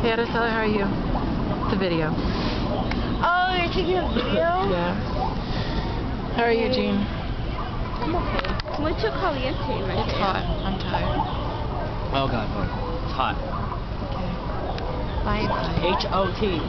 Hey, Ada, tell her how are you? It's a video. Oh, you're taking a video? Yeah. How are you, Jean? I'm okay. Mucho caliente right It's there. hot. I'm tired. Oh god, oh, it's hot. Okay. Bye, bye. H O T.